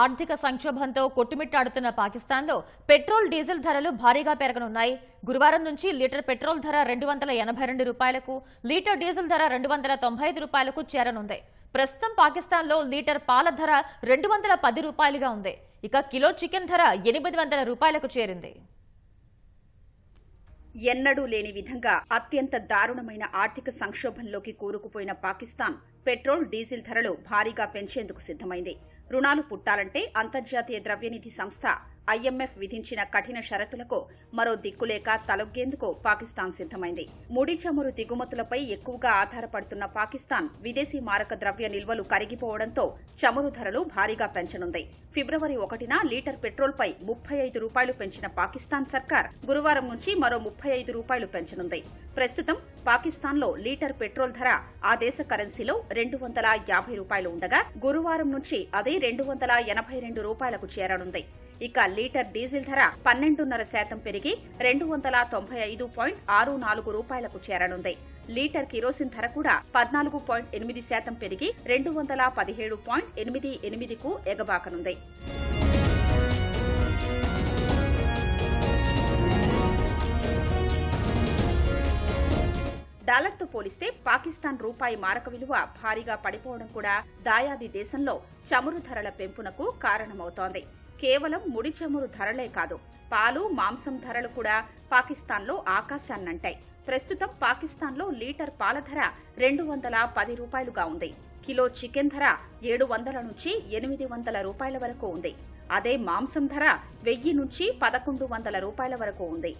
ఆర్థిక సంక్షోభంతో కొట్టుమిట్టాడుతున్న పాకిస్తాన్లో పెట్రోల్ డీజిల్ ధరలు భారీగా పెరగనున్నాయి. గురువారం నుంచి లీటర్ పెట్రోల్ ధర రెండు వందల ఎనభై రెండు రూపాయలకు లీటర్ డీజిల్ ధర రెండు వందల తొంభై ఐదు రూపాయలకు చేరనుంది. ప్రస్తుతం పాకిస్తాన్లో లీటర్ పాల ధర రెండు వందల పది రూపాయలుగా ఉంది. ఇక కిలో చికెన్ ధర ఎనిమిది వందల రూపాయలకు చేరింది. ఎన్నడూ లేని విధంగా అత్యంత దారుణమైన ఆర్థిక సంక్షోభంలోకి కూరుకుపోయిన పాకిస్తాన్ పెట్రోల్ డీజిల్ ధరలు భారీగా పెంచేందుకు సిద్ధమైంది. రుణాలు పుట్టాలంటే అంతర్జాతీయ ద్రవ్యనిధి సంస్థ ఐఎంఎఫ్ విధించిన కఠిన షరతులకు మరో దిక్కులేక తలొగ్గేందుకు పాకిస్తాన్ సిద్ధమైంది. ముడి చమురు దిగుమతులపై ఎక్కువగా ఆధారపడుతున్న పాకిస్తాన్ విదేశీ మారక ద్రవ్య నిల్వలు కరిగిపోవడంతో చమురు ధరలు భారీగా పెంచనుంది. ఫిబ్రవరి ఒకటిన లీటర్ పెట్రోల్పై ముప్పై ఐదు రూపాయలు పెంచిన పాకిస్తాన్ సర్కార్ గురువారం నుంచి మరో ముప్పై ఐదు రూపాయలు పెంచనుంది. ప్రస్తుతం పాకిస్తాన్లో లీటర్ పెట్రోల్ ధర ఆ దేశ కరెన్సీలో రెండు వందల యాభై రూపాయలు ఉండగా గురువారం నుంచి అదే రెండు వందల ఎనభై రెండు రూపాయలకు చేరనుంది. ఇక లీటర్ డీజిల్ ధర పన్నెండున్నర శాతం పెరిగి రెండు వందల తొంభై ఐదు పాయింట్ ఆరు నాలుగు రూపాయలకు చేరనుంది. లీటర్ కిరోసిన్ ధర కూడా పద్నాలుగు పాయింట్ ఎనిమిది శాతం పెరిగి రెండు వందల పదిహేడు పాయింట్ ఎనిమిది ఎనిమిదికు ఎగబాకనుంది. డాలర్తో పోలిస్తే పాకిస్తాన్ రూపాయి మారక విలువ భారీగా పడిపోవడం కూడా దాయాది దేశంలో చమురు ధరల పెంపునకు కారణమవుతోంది. కేవలం ముడి చమురు ధరలే కాదు పాలు మాంసం ధరలు కూడా పాకిస్తాన్లో ఆకాశాన్నంటాయి. ప్రస్తుతం పాకిస్తాన్లో లీటర్ పాల ధర రెండు వందల పది రూపాయలుగా ఉంది. కిలో చికెన్ ధర ఏడు వందల నుంచి ఎనిమిది వందల రూపాయల వరకు ఉంది. అదే మాంసం ధర వెయ్యి నుంచి పదకొండు వందల రూపాయల వరకు ఉంది.